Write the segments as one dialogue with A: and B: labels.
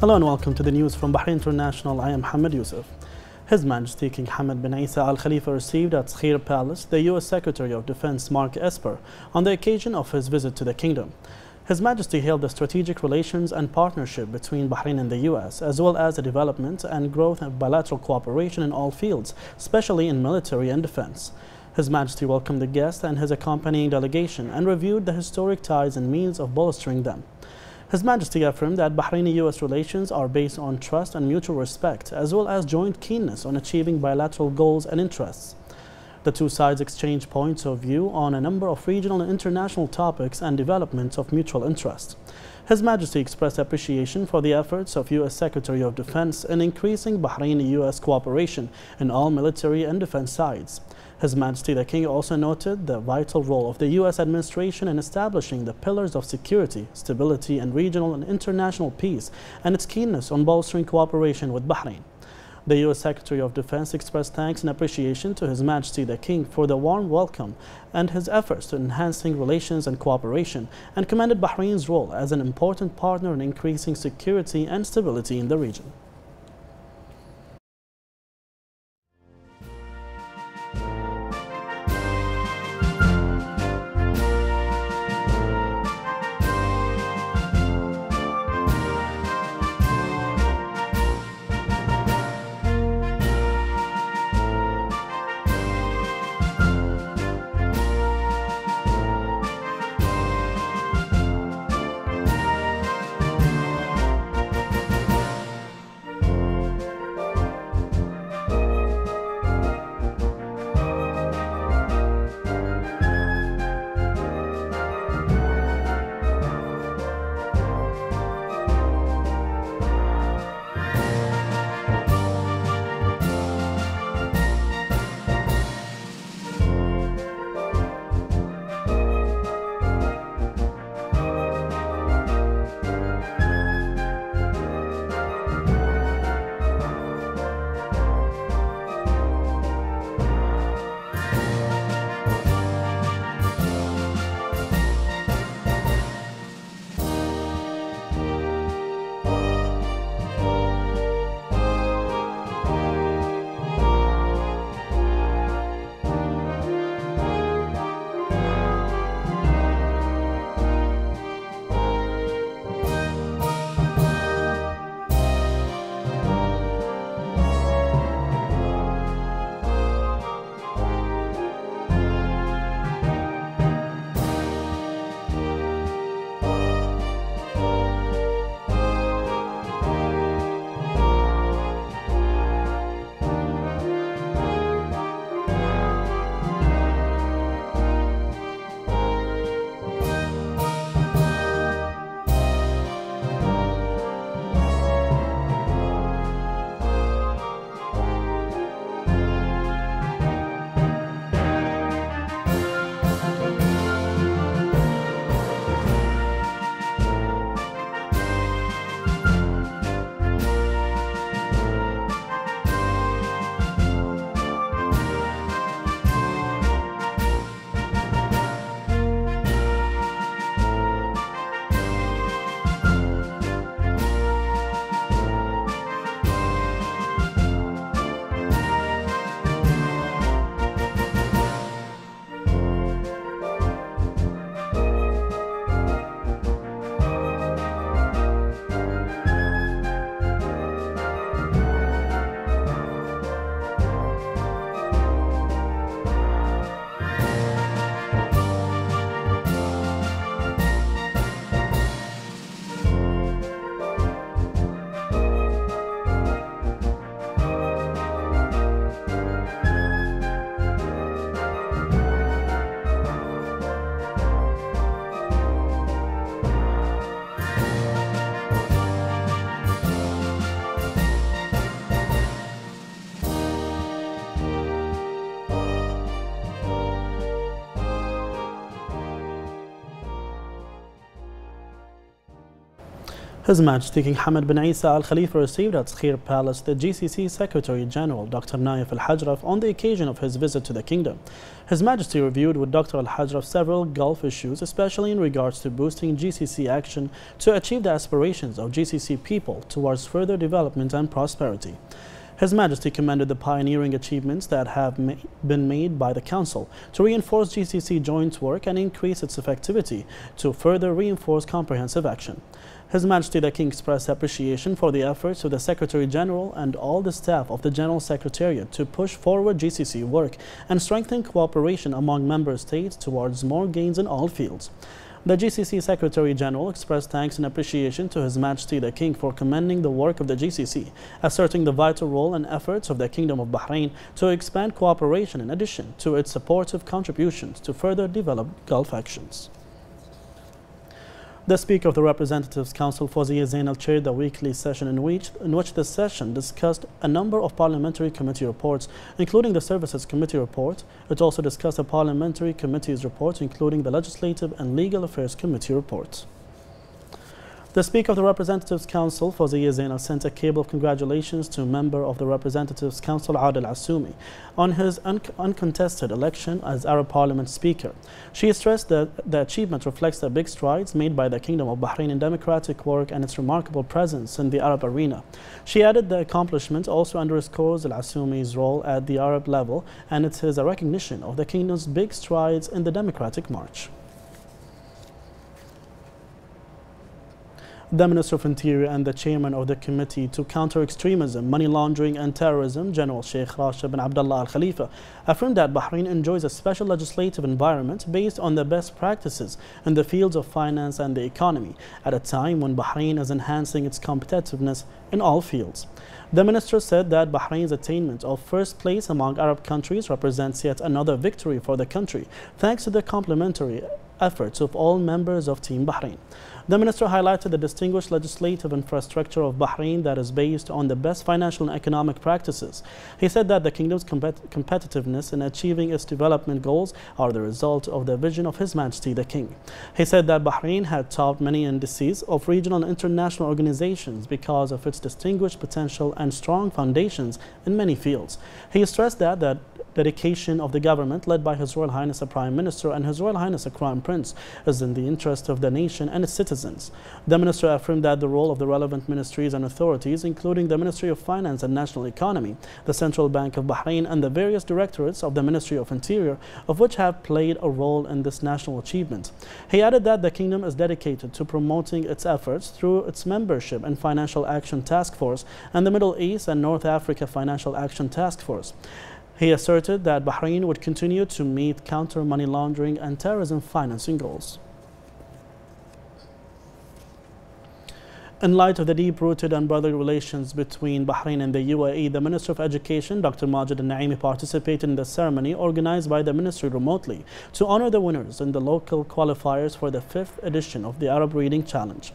A: Hello and welcome to the news from Bahrain International. I am Hamad Yusuf. His Majesty King Hamad bin Isa Al Khalifa received at Sakhir Palace the U.S. Secretary of Defense Mark Esper on the occasion of his visit to the kingdom. His Majesty hailed the strategic relations and partnership between Bahrain and the U.S., as well as the development and growth of bilateral cooperation in all fields, especially in military and defense. His Majesty welcomed the guest and his accompanying delegation and reviewed the historic ties and means of bolstering them. His Majesty affirmed that Bahraini-U.S. relations are based on trust and mutual respect, as well as joint keenness on achieving bilateral goals and interests. The two sides exchanged points of view on a number of regional and international topics and developments of mutual interest. His Majesty expressed appreciation for the efforts of U.S. Secretary of Defense in increasing Bahraini-U.S. cooperation in all military and defense sides. His Majesty the King also noted the vital role of the U.S. administration in establishing the pillars of security, stability, and regional and international peace, and its keenness on bolstering cooperation with Bahrain. The U.S. Secretary of Defense expressed thanks and appreciation to His Majesty the King for the warm welcome and his efforts to enhancing relations and cooperation, and commended Bahrain's role as an important partner in increasing security and stability in the region. His Majesty King Hamad bin Isa Al Khalifa received at Sakhir Palace the GCC Secretary General Dr. Naif Al Hajraf on the occasion of his visit to the kingdom. His Majesty reviewed with Dr. Al Hajraf several Gulf issues, especially in regards to boosting GCC action to achieve the aspirations of GCC people towards further development and prosperity. His Majesty commended the pioneering achievements that have ma been made by the Council to reinforce GCC joint work and increase its effectivity to further reinforce comprehensive action. His Majesty the King expressed appreciation for the efforts of the Secretary General and all the staff of the General Secretariat to push forward GCC work and strengthen cooperation among member states towards more gains in all fields. The GCC Secretary General expressed thanks and appreciation to His Majesty the King for commending the work of the GCC, asserting the vital role and efforts of the Kingdom of Bahrain to expand cooperation in addition to its supportive contributions to further develop Gulf actions. The Speaker of the Representatives Council, Fawzia Zainal, chaired the weekly session in which, in which the session discussed a number of parliamentary committee reports, including the Services Committee report. It also discussed the parliamentary committee's reports, including the Legislative and Legal Affairs Committee reports. The Speaker of the Representatives Council, for Fawzia Zainal, sent a cable of congratulations to member of the Representatives Council, Adel Assoumi, on his un uncontested election as Arab Parliament Speaker. She stressed that the achievement reflects the big strides made by the Kingdom of Bahrain in democratic work and its remarkable presence in the Arab arena. She added the accomplishment also underscores Al Assoumi's role at the Arab level and it is a recognition of the Kingdom's big strides in the democratic march. The Minister of Interior and the Chairman of the Committee to Counter Extremism, Money Laundering and Terrorism, General Sheikh Rashid bin Abdullah Al Khalifa, affirmed that Bahrain enjoys a special legislative environment based on the best practices in the fields of finance and the economy, at a time when Bahrain is enhancing its competitiveness in all fields. The minister said that Bahrain's attainment of first place among Arab countries represents yet another victory for the country, thanks to the complementary efforts of all members of Team Bahrain. The minister highlighted the distinguished legislative infrastructure of Bahrain that is based on the best financial and economic practices. He said that the kingdom's compet competitiveness in achieving its development goals are the result of the vision of His Majesty the King. He said that Bahrain had topped many indices of regional and international organizations because of its distinguished potential and strong foundations in many fields. He stressed that, that dedication of the government led by His Royal Highness the Prime Minister and His Royal Highness the Crown Prince is in the interest of the nation and its citizens. The minister affirmed that the role of the relevant ministries and authorities, including the Ministry of Finance and National Economy, the Central Bank of Bahrain and the various directorates of the Ministry of Interior, of which have played a role in this national achievement. He added that the kingdom is dedicated to promoting its efforts through its membership in Financial Action Task Force and the Middle East and North Africa Financial Action Task Force. He asserted that Bahrain would continue to meet counter money laundering and terrorism financing goals. In light of the deep-rooted and brotherly relations between Bahrain and the UAE, the Minister of Education, Dr. Majid al-Naimi, participated in the ceremony organized by the ministry remotely to honor the winners in the local qualifiers for the fifth edition of the Arab Reading Challenge.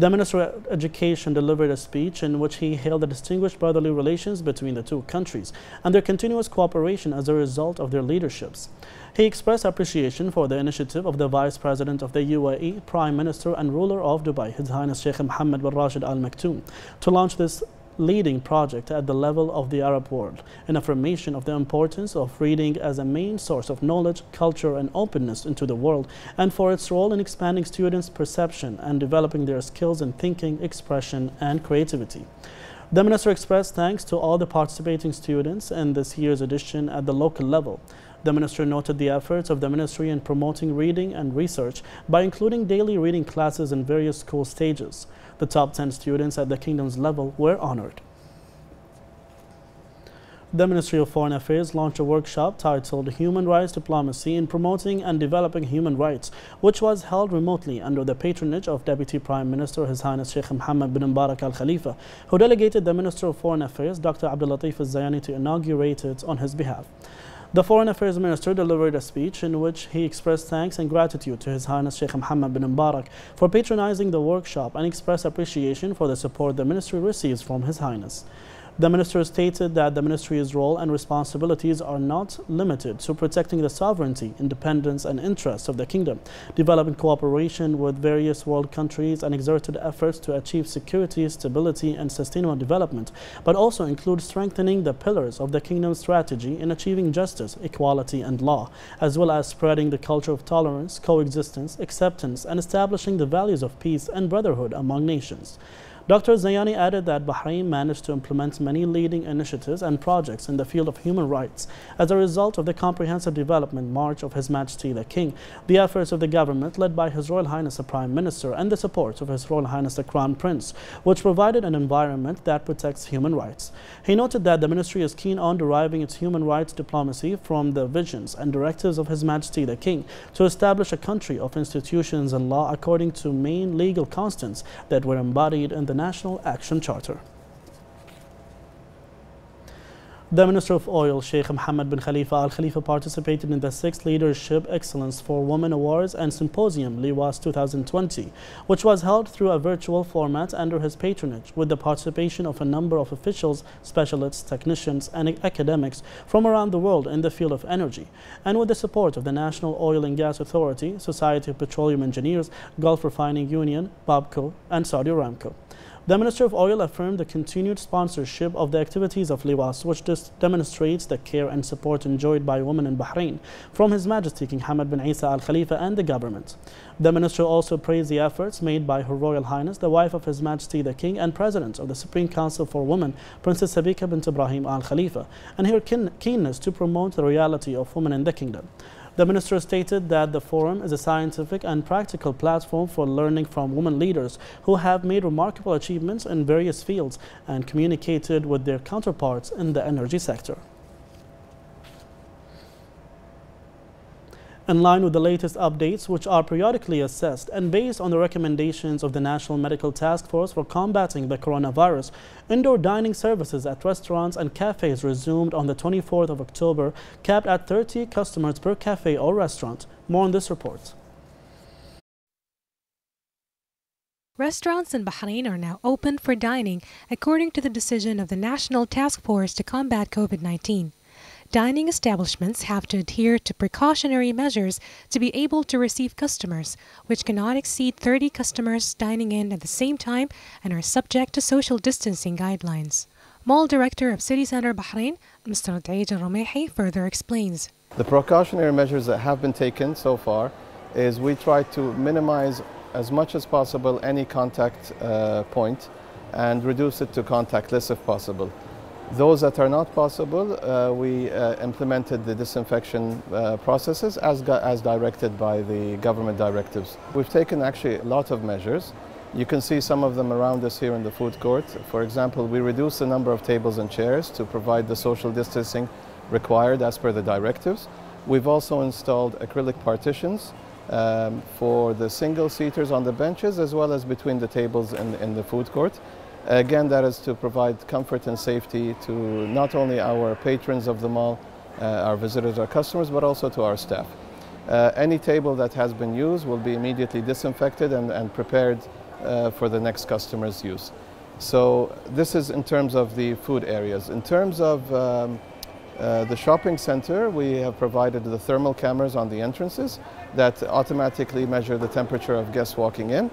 A: The Minister of Education delivered a speech in which he hailed the distinguished brotherly relations between the two countries and their continuous cooperation as a result of their leaderships. He expressed appreciation for the initiative of the Vice President of the UAE, Prime Minister and ruler of Dubai, His Highness Sheikh Mohammed bin Rashid Al Maktoum, to launch this leading project at the level of the Arab world, an affirmation of the importance of reading as a main source of knowledge, culture, and openness into the world, and for its role in expanding students' perception and developing their skills in thinking, expression, and creativity. The minister expressed thanks to all the participating students in this year's edition at the local level. The minister noted the efforts of the ministry in promoting reading and research by including daily reading classes in various school stages. The top 10 students at the kingdom's level were honored. The Ministry of Foreign Affairs launched a workshop titled Human Rights Diplomacy in Promoting and Developing Human Rights, which was held remotely under the patronage of Deputy Prime Minister His Highness Sheikh Mohammed bin Mubarak Al Khalifa, who delegated the Minister of Foreign Affairs Dr. Abdul Latif Al Zayani to inaugurate it on his behalf. The Foreign Affairs Minister delivered a speech in which he expressed thanks and gratitude to His Highness Sheikh Mohammed bin Mubarak for patronizing the workshop and expressed appreciation for the support the ministry receives from His Highness. The minister stated that the ministry's role and responsibilities are not limited to protecting the sovereignty, independence and interests of the kingdom, developing cooperation with various world countries and exerted efforts to achieve security, stability and sustainable development, but also include strengthening the pillars of the kingdom's strategy in achieving justice, equality and law, as well as spreading the culture of tolerance, coexistence, acceptance and establishing the values of peace and brotherhood among nations. Dr. Zayani added that Bahrain managed to implement many leading initiatives and projects in the field of human rights as a result of the comprehensive development march of His Majesty the King, the efforts of the government led by His Royal Highness the Prime Minister and the support of His Royal Highness the Crown Prince, which provided an environment that protects human rights. He noted that the ministry is keen on deriving its human rights diplomacy from the visions and directives of His Majesty the King to establish a country of institutions and law according to main legal constants that were embodied in the National Action Charter. The Minister of Oil, Sheikh Mohammed bin Khalifa Al Khalifa, participated in the 6th Leadership Excellence for Women Awards and Symposium LEWAS 2020, which was held through a virtual format under his patronage, with the participation of a number of officials, specialists, technicians, and academics from around the world in the field of energy, and with the support of the National Oil and Gas Authority, Society of Petroleum Engineers, Gulf Refining Union, Bapco, and Saudi Aramco. The Minister of Oil affirmed the continued sponsorship of the activities of LEWAS, which demonstrates the care and support enjoyed by women in Bahrain from His Majesty King Hamad bin Isa Al Khalifa and the government. The Minister also praised the efforts made by Her Royal Highness, the wife of His Majesty the King and President of the Supreme Council for Women, Princess Sabika bint Ibrahim Al Khalifa, and her keenness to promote the reality of women in the kingdom. The minister stated that the forum is a scientific and practical platform for learning from women leaders who have made remarkable achievements in various fields and communicated with their counterparts in the energy sector. In line with the latest updates, which are periodically assessed and based on the recommendations of the National Medical Task Force for combating the coronavirus. Indoor dining services at restaurants and cafes resumed on the 24th of October, capped at 30 customers per cafe or restaurant. More on this report.
B: Restaurants in Bahrain are now open for dining according to the decision of the National Task Force to combat COVID 19 dining establishments have to adhere to precautionary measures to be able to receive customers, which cannot exceed 30 customers dining in at the same time and are subject to social distancing guidelines. Mall Director of City Center Bahrain, Mr. Daij al further explains.
C: The precautionary measures that have been taken so far is we try to minimize as much as possible any contact uh, point and reduce it to contactless if possible. Those that are not possible, uh, we uh, implemented the disinfection uh, processes as, as directed by the government directives. We've taken actually a lot of measures. You can see some of them around us here in the food court. For example, we reduced the number of tables and chairs to provide the social distancing required as per the directives. We've also installed acrylic partitions um, for the single seaters on the benches as well as between the tables in, in the food court. Again, that is to provide comfort and safety to not only our patrons of the mall, uh, our visitors, our customers, but also to our staff. Uh, any table that has been used will be immediately disinfected and, and prepared uh, for the next customer's use. So this is in terms of the food areas. In terms of um, uh, the shopping center, we have provided the thermal cameras on the entrances that automatically measure the temperature of guests walking in.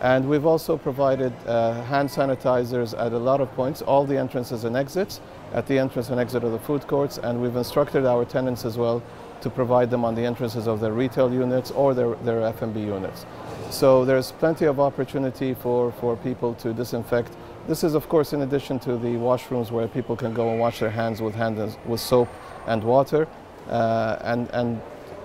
C: And we've also provided uh, hand sanitizers at a lot of points, all the entrances and exits, at the entrance and exit of the food courts, and we've instructed our tenants as well to provide them on the entrances of their retail units or their, their F&B units. So there's plenty of opportunity for, for people to disinfect. This is of course in addition to the washrooms where people can go and wash their hands with, hands, with soap and water uh, and, and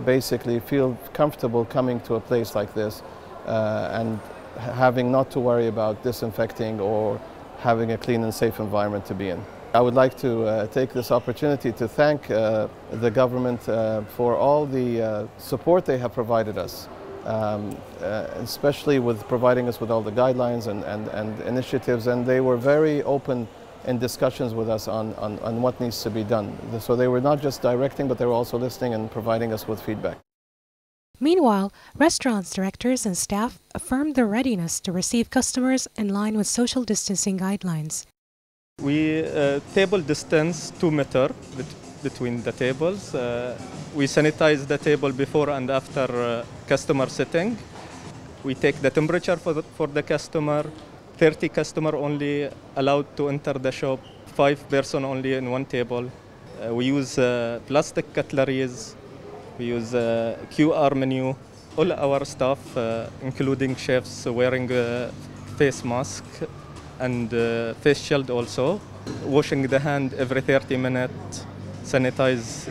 C: basically feel comfortable coming to a place like this uh, and having not to worry about disinfecting or having a clean and safe environment to be in. I would like to uh, take this opportunity to thank uh, the government uh, for all the uh, support they have provided us, um, uh, especially with providing us with all the guidelines and, and, and, initiatives, and they were very open in discussions with us on, on, on what needs to be done. So they were not just directing, but they were also listening and providing us with feedback.
B: Meanwhile, restaurants directors and staff affirmed their readiness to receive customers in line with social distancing guidelines.
D: We uh, table distance two meter bet between the tables. Uh, we sanitize the table before and after uh, customer sitting. We take the temperature for the, for the customer. 30 customer only allowed to enter the shop. Five person only in one table. Uh, we use uh, plastic cutleries. We use uh, QR menu. All our staff, uh, including chefs, wearing face mask and face shield also. Washing the hand every 30 minutes sanitize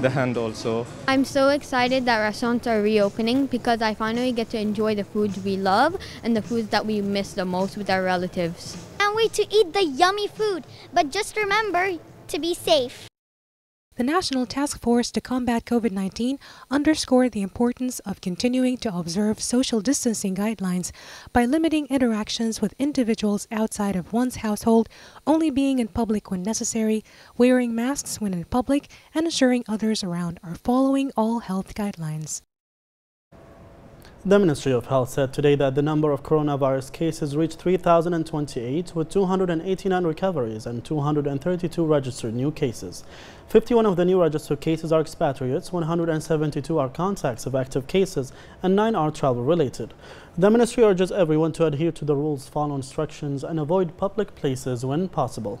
D: the hand also.
E: I'm so excited that restaurants are reopening because I finally get to enjoy the foods we love and the foods that we miss the most with our relatives.
F: Can't wait to eat the yummy food, but just remember to be safe.
B: The National Task Force to Combat COVID 19 underscored the importance of continuing to observe social distancing guidelines by limiting interactions with individuals outside of one's household, only being in public when necessary, wearing masks when in public, and ensuring others around are following all health guidelines.
A: The Ministry of Health said today that the number of coronavirus cases reached 3,028 with 289 recoveries and 232 registered new cases. 51 of the new registered cases are expatriates, 172 are contacts of active cases, and 9 are travel related. The ministry urges everyone to adhere to the rules, follow instructions, and avoid public places when possible.